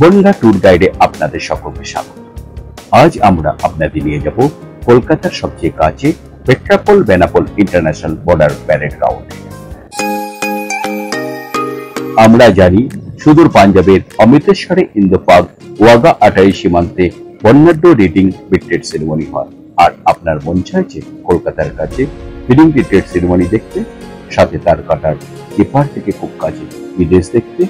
Bongaon tour গাইডে আপনাদের সকলকে স্বাগত। আজ আমরা আপনাদের নিয়ে যাব কলকাতার সবচেয়ে কাছে Petrapole Benapole international border parade ground. আমরা জানি সুদূর পাঞ্জাবের অমৃতসরে ইন্দোপাক ওয়াগা আটাই সীমান্তে বর্ণাঢ্য রিডিং রিট্রিট সেরেমনি হয়। আর আপনার মন চাইছে কলকাতার কাছে রিডিং রিট্রিট সেরেমনি দেখতে, সাথে তার কাটার এপার থেকে খুব কাছে বিদেশ দেখতে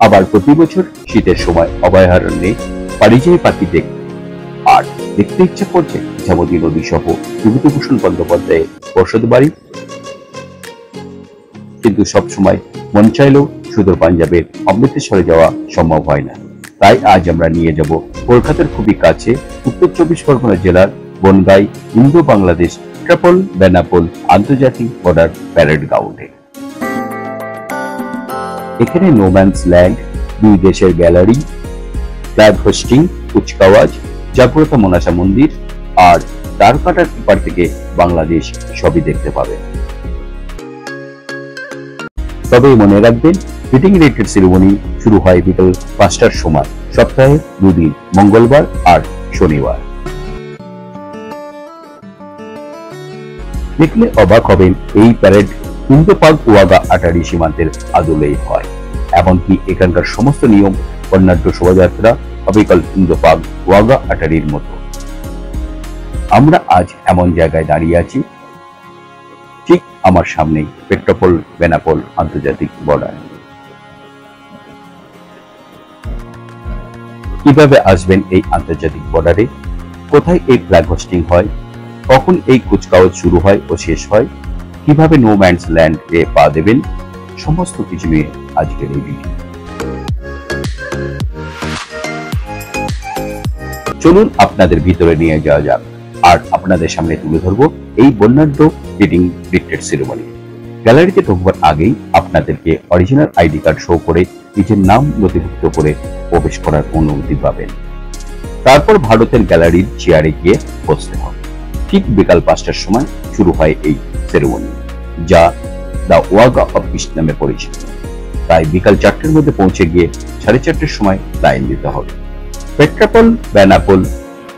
আবার প্রতি বছর শীতের সময় অভয়ারণ্যে পারিযায়ী পাখি দেখতে আর দেখতে ইচ্ছে করছে ইচ্ছামতি নদী সহ বিভূতিভূষণ বন্দ্যোপাধ্যায়ের বসত বাড়ি। কিন্তু সবসময় মন চাইলেও সুদূর পাঞ্জাবের অমৃতসরে যাওয়া সম্ভব হয় না। তাই আজ আমরা নিয়ে যাব কলকাতার খুবই কাছে উত্তর চব্বিশ পরগনা জেলার বনগাই ইন্দো বাংলাদেশ ট্রাপল বেনাপোল আন্তর্জাতিক বর্ডার প্যারেড গ্রাউন্ডে। এখানে নোম্যান্স ল্যান্ড দুই দেশের গ্যালারি ফ্ল্যাগ হোস্টিং কুচকাওয়াজ, জাগ্রত মনাসা মন্দির আর দ্বারকাটার কিপার থেকে বাংলাদেশ সবই দেখতে পাবে। তবে মনে রাখবেন ফিটিং রিলেটেড সেরেমনি শুরু হয় বিকেল পাঁচটার সময়, সপ্তাহে দুদিন, মঙ্গলবার আর শনিবার। দেখলে অবাক হবেন, এই প্যারেড ইন্দোপাক ওয়াগা আটারি সীমান্তের আদলেই হয়। এমনকি এখানকার সমস্ত নিয়ম, বর্ণাঢ্য শোভাযাত্রা, অবিকল ইন্দোপাক ওয়াগা আটারির মতো। আমরা আজ এমন জায়গায় দাঁড়িয়ে আছি, ঠিক আমার সামনেই পেট্রোপোল, বেনাপোল আন্তর্জাতিক বর্ডার। কীভাবে আসবেন এই আন্তর্জাতিক বর্ডারে? কোথায় এই ফ্ল্যাগ হোস্টিং হয়? কখন এই কুচকাওয়াজ শুরু হয় ও শেষ হয়? কীভাবে নো ম্যান্স ল্যান্ড এ পা দেবেন? সমস্ত কিছু নিয়ে আজকের এই ভিডিও চলুন আপনাদের ভিতরে নিয়ে যাওয়া যাক। আর আপনাদের সামনে তুলে ধরবো এই বর্ণাঢ্য রিডিং ডিক্টেড সেরেমনি গ্যালারিতে ঢোকবার আগেই আপনাদেরকে অরিজিনাল আইডি কার্ড শো করে নিজের নাম নথিভুক্ত করে প্রবেশ করার অনুমতি পাবেন। তারপর ভারতের গ্যালারির চেয়ারে গিয়ে বসতে হবে। ঠিক বিকাল পাঁচটার সময় শুরু হয় এই সেরেমনি যা দ্য ওয়াগা অফ পিস নামে পরিচিত। তাই বিকাল চারটের মধ্যে পৌঁছে গিয়ে সাড়ে চারটের সময় লাইন দিতে হবে। পেট্রাপল, বেনাপোল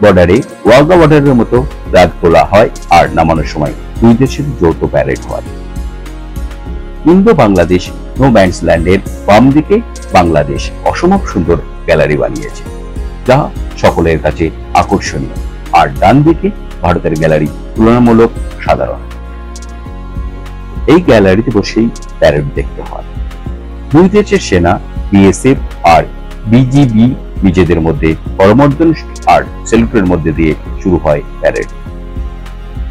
বর্ডারে ওয়াগা বর্ডারের মতো ফ্ল্যাগ তোলা হয় আর নামানোর সময় দুই দেশের যৌথ প্যারেড হয়। ইন্দো বাংলাদেশ নো ব্যান্ডস ল্যান্ডের বাম দিকে বাংলাদেশ অসম্ভব সুন্দর গ্যালারি বানিয়েছে, যা সকলের কাছে আকর্ষণীয়। আর ডান দিকে ভারতের গ্যালারি তুলনামূলক সাধারণ। এই গ্যালারিতে বসেই প্যারেড দেখতে হয়। দুই দেশের সেনা, বিএসএফ আর বিজিবি নিজেদের মধ্যে করমর্দন আর সেলুটের মধ্যে দিয়ে শুরু হয় প্যারেড।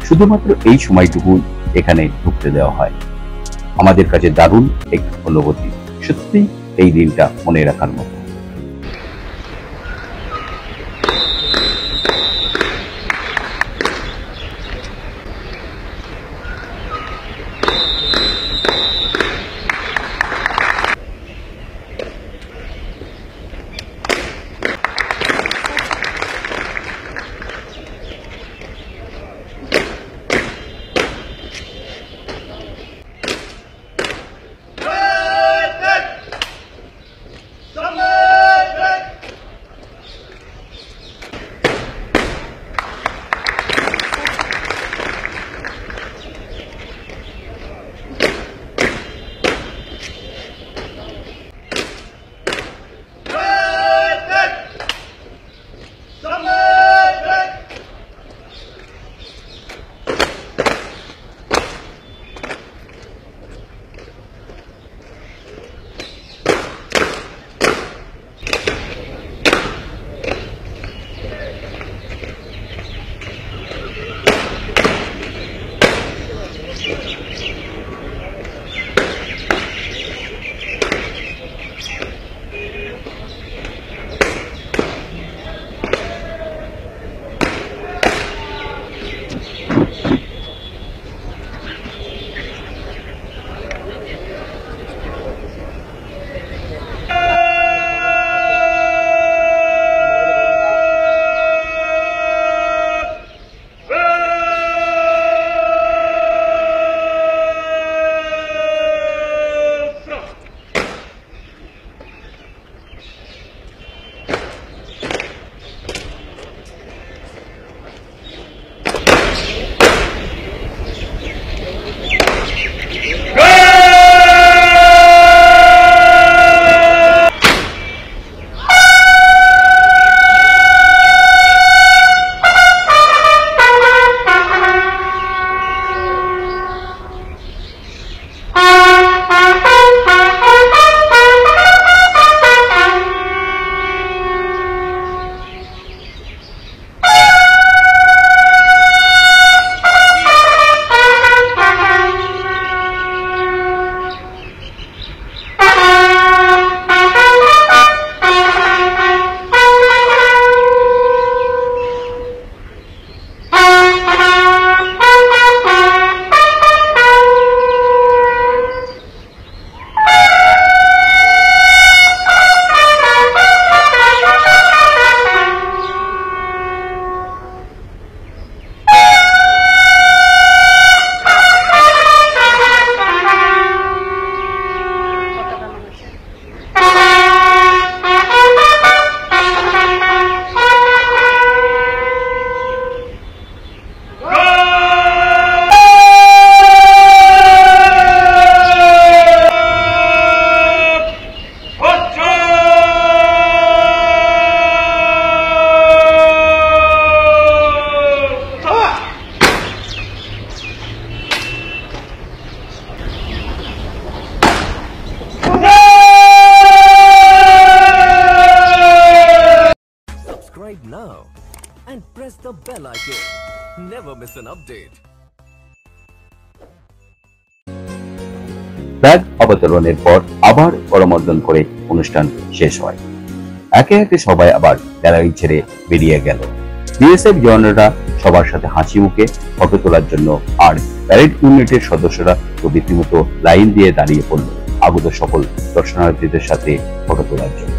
শুধুমাত্র এই সময়টুকু এখানে ঢুকতে দেওয়া হয়। আমাদের কাছে দারুণ এক অনুভূতি। সত্যি এই দিনটা মনে রাখার মতো। Never miss an update. Flag অবতরণের পর আবার করমর্দন করে অনুষ্ঠান শেষ হয়। একে একে সবাই আবার গ্যালারি ছেড়ে বেরিয়ে গেল। বিএসএফ জওয়ানরা সবার সাথে হাসি মুখে ফটো তোলার জন্য আর প্যারেড ইউনিটের সদস্যরা তো লাইন দিয়ে দাঁড়িয়ে পড়ল আগত সকল দর্শনার্থীদের সাথে ফটো তোলার জন্য।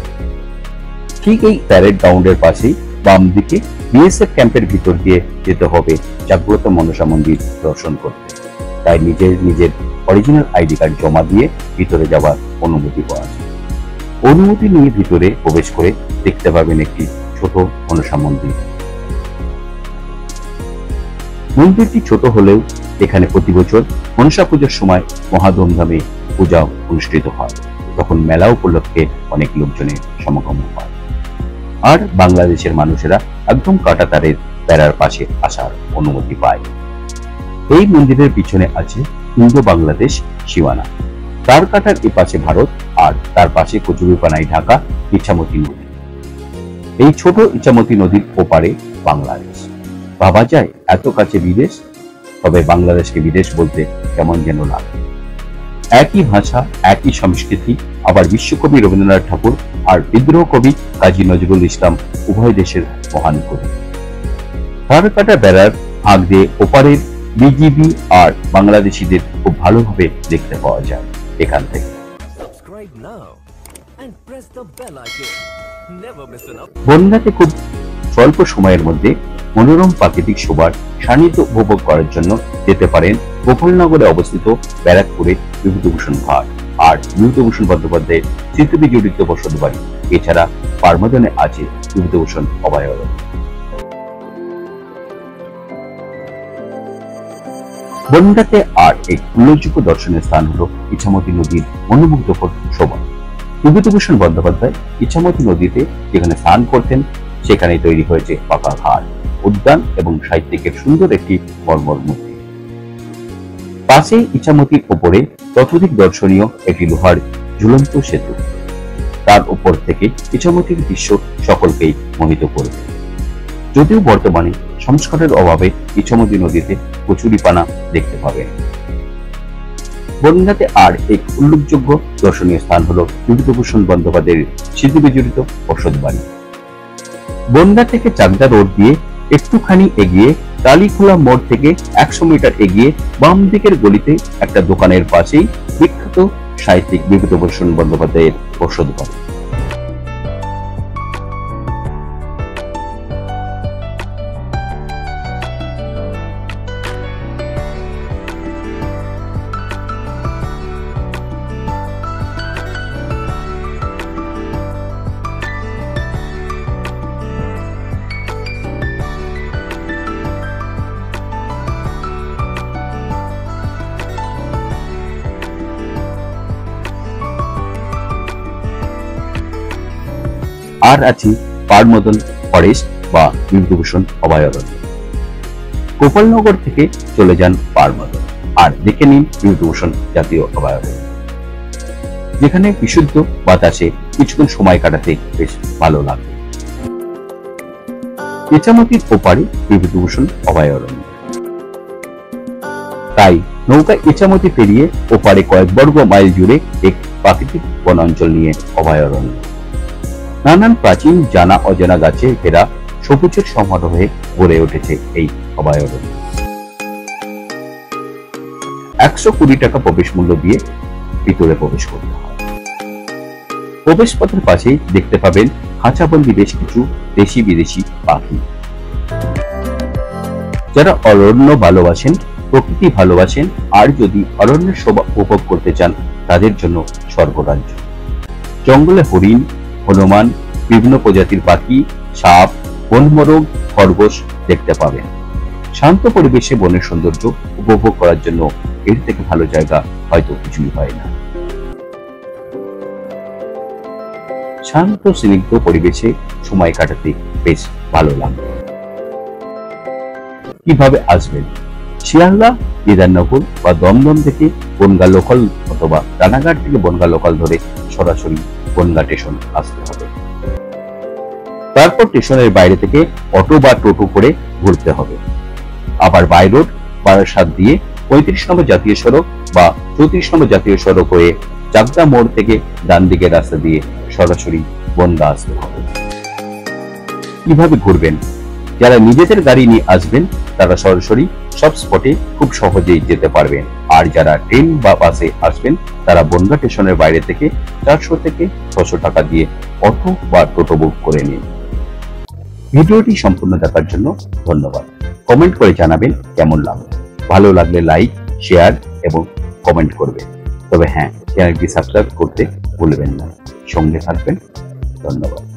ঠিক এই প্যারেড গ্রাউন্ডের পাশেই বাম দিকে বিএসএফ ক্যাম্পের ভিতর দিয়ে যেতে হবে জাগ্রত মনসা মন্দির দর্শন করতে তাই নিজের নিজের অরিজিনাল আইডি কার্ড জমা দিয়ে ভিতরে যাওয়ার অনুমতি পাওয়া যায়। অনুমতি নিয়ে ভিতরে প্রবেশ করে দেখতে পাবেন একটি ছোট মনসা মন্দির। মন্দিরটি ছোট হলেও এখানে প্রতি বছর মনসা পুজোর সময় মহা ধুমধামে পূজা অনুষ্ঠিত হয়। তখন মেলা উপলক্ষে অনেক লোকজনের সমাগম হয়। আর বাংলাদেশের মানুষেরা একদম কাটাতারের বেড়ার পাশে আসার অনুমতি পায়। এই মন্দিরের পিছনে আছে ইন্দো বাংলাদেশ সীমানা। তার কাটার এ পাশে ভারত আর তার পাশে কচুরিপানায় ঢাকা ইচ্ছামতি নদী। এই ছোট ইচ্ছামতি নদীর ওপারে বাংলাদেশ। ভাবা যায় এত কাছে বিদেশ, তবে বাংলাদেশকে বিদেশ বলতে কেমন যেন লাগে। একই ভাষা একই সংস্কৃতি আবার বিশ্বকবি রবীন্দ্রনাথ ঠাকুর আর বিদ্রোহ কবি কাজী নজরুল ইসলাম উভয় দেশের মহান কবি কাটা বেড়ার ভাগ দিয়ে ওপারের বিজিবি আর বাংলাদেশিদের খুব ভালোভাবে দেখতে পাওয়া যায় এখান থেকে. বন্যাতে খুব স্বল্প সময়ের মধ্যে মনোরম প্রাকৃতিক শোভার সান্নিধ্য উপভোগ করার জন্য যেতে পারেন গোপালনগরে অবস্থিত ব্যারাকপুরে বিভূতিভূষণ ঘাট আর বিভূতিভূষণ বন্দ্যোপাধ্যায়ের স্মৃতিবিজড়িত বসত বাড়ি। এছাড়া পারমাদনে আছে বিভূতিভূষণ অভয়ারণ্য। বন্যাতে আর এক উল্লেখযোগ্য দর্শনীয় স্থান হলো ইছামতি নদীর মনোমুগ্ধকর শোভা। বিভূতিভূষণ বন্দ্যোপাধ্যায় ইছামতি নদীতে যেখানে স্নান করতেন সেখানে তৈরি হয়েছে পাকা ঘাট উদ্যান এবং সাহিত্যিকের সুন্দর একটি মর্মর মূর্তি। পাশে ইছামতির ওপরে ততোধিক দর্শনীয় একটি লোহার ঝুলন্ত সেতু। তার উপর থেকে ইছামতির দৃশ্য সকলকেই মোহিত করবে যদিও বর্তমানে সংস্কারের অভাবে ইছামতি নদীতে কচুরিপানা দেখতে পাবেন। বন্যাতে আর এক উল্লেখযোগ্য দর্শনীয় স্থান হল বিভূতিভূষণ বন্দ্যোপাধ্যায়ের স্মৃতিবিজড়িত বসত বাড়ি বন্যা থেকে চাকদা রোড দিয়ে একটুখানি এগিয়ে কালীখোলা মোড় থেকে একশো মিটার এগিয়ে বাম দিকের গলিতে একটা দোকানের পাশেই বিখ্যাত সাহিত্যিক বিভূতিভূষণ বন্দ্যোপাধ্যায়ের ওষুধ বাড়ি আর আছে পারমদন ফরেস্ট বা বিভূতিভূষণ অভয়ারণ্য। গোপালনগর থেকে চলে যান পারমদন আর দেখে নিন বিভূতিভূষণ জাতীয় অভয়ারণ্য। যেখানে বিশুদ্ধ বাতাসে কিছুক্ষণ সময় কাটাতে বেশ ভালো লাগবে। ইচামতির ওপারে বিভূতিভূষণ অভয়ারণ্য। তাই নৌকা ইচামতি পেরিয়ে ওপারে কয়েক বর্গ মাইল জুড়ে এক প্রাকৃতিক বনাঞ্চল নিয়ে অভয়ারণ্য। নানান প্রাচীন জানা অজানা গাছে ঘেরা সবুজের সমারোহে গড়ে উঠেছে এই অভয়ারণ্য। একশো কুড়ি টাকা প্রবেশ মূল্য দিয়ে ভিতরে প্রবেশ করতে হয়। প্রবেশ পথের পাশেই দেখতে পাবেন খাঁচাবন্দি বেশ কিছু দেশি বিদেশি পাখি। যারা অরণ্য ভালোবাসেন, প্রকৃতি ভালোবাসেন, আর যদি অরণ্যের শোভা উপভোগ করতে চান, তাদের জন্য স্বর্গরাজ্য। জঙ্গলে হরিণ হনুমান বিভিন্ন প্রজাতির পাখি, সাপ, বনমরগ, খরগোশ দেখতে পাবেন। শান্ত পরিবেশে বনের সৌন্দর্য উপভোগ করার জন্য এর থেকে ভালো জায়গা হয়তো কিছুই হয় না। শান্ত, স্নিগ্ধ পরিবেশে সময় কাটাতে বেশ ভালো লাগবে কীভাবে আসবেন? শিয়ালদা, কেদারনগর বা দমদম থেকে বনগা লোকাল অথবা রানাঘাট থেকে বনগা লোকাল ধরে সরাসরি বনগা স্টেশন আসতে হবে। তারপর স্টেশনের বাইরে থেকে অটো বা টোটো করে ঘুরতে হবে। আবার বাই রোড বারাসাত দিয়ে পঁয়ত্রিশ নম্বর জাতীয় সড়ক বা চৌত্রিশ নম্বর জাতীয় সড়ক হয়ে চাকদা মোড় থেকে ডান দিকের রাস্তা দিয়ে সরাসরি বনগা আসতে হবে। কীভাবে ঘুরবেন? যারা নিজেদের গাড়ি নিয়ে আসবেন, তারা সরাসরি সব স্পটে খুব সহজেই যেতে পারবেন। আর যারা ট্রেন বা বাসে আসবেন, তারা বনগা স্টেশনের বাইরে থেকে চারশো থেকে ছশো টাকা দিয়ে অটো বা টোটো বুক করে নিন। ভিডিওটি সম্পূর্ণ দেখার জন্য ধন্যবাদ। কমেন্ট করে জানাবেন কেমন লাগল। ভালো লাগলে লাইক, শেয়ার এবং কমেন্ট করবেন। তবে হ্যাঁ চ্যানেলটি সাবস্ক্রাইব করতে ভুলবেন না। সঙ্গে থাকবেন। ধন্যবাদ।